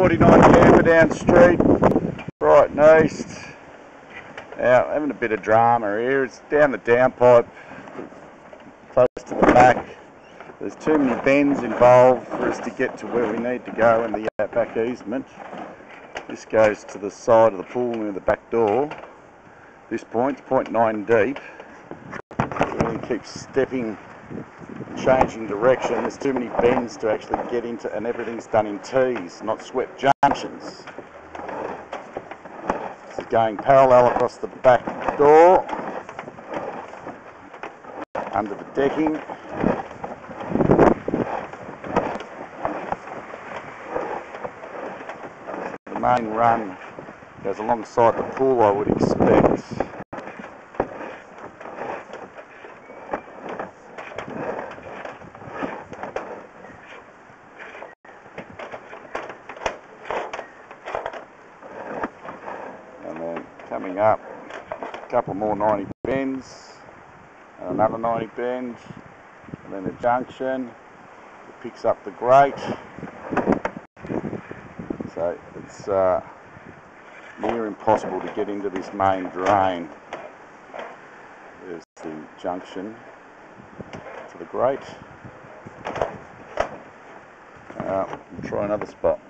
49 Camperdown Street, Brighton East. Now, having a bit of drama here. It's down the downpipe, close to the back. There's too many bends involved for us to get to where we need to go in the back easement. This goes to the side of the pool near the back door. This point's 0.9 deep. We keep stepping changing direction. There's too many bends to actually get into, and everything's done in T's, not swept junctions. This is going parallel across the back door, under the decking. The main run goes alongside the pool, I would expect. and then coming up. A couple more 90 bends and another 90 bend and then a junction. It picks up the grate. So it's uh, near impossible to get into this main drain. There's the junction to the grate. Uh, we'll try another spot